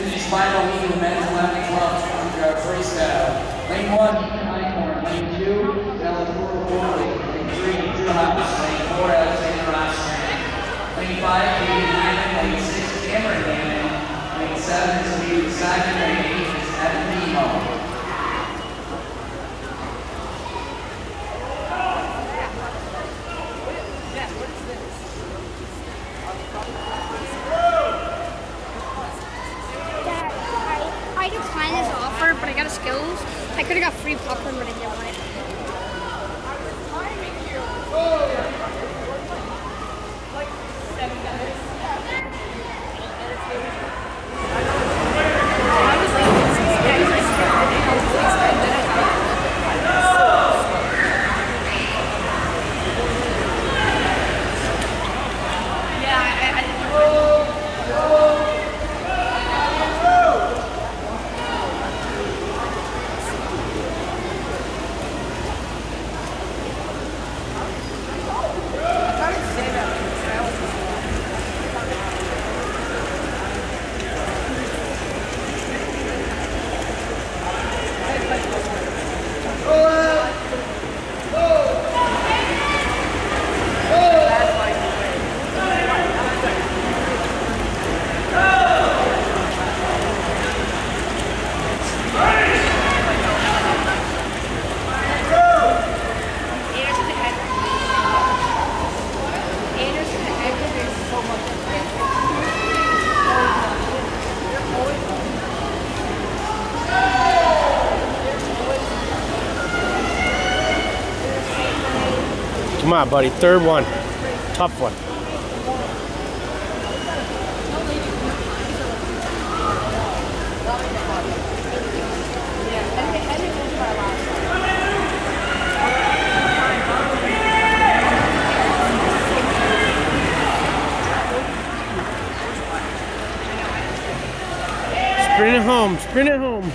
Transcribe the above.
Finish final week of the men's 11 clubs uh, freestyle. Lane 1, Ethan Highmore. Lane 2, Delacour Worley. Lane 3, Drew. Lane 4, Alexander Rossman. Lane 5, David Hammond. Lane 6, Cameron Hammond. Lane 7 is but I got a skills. I could have got free popcorn, but I didn't want it. Come on, buddy. Third one. Tough one. Sprint it home. Sprint it home.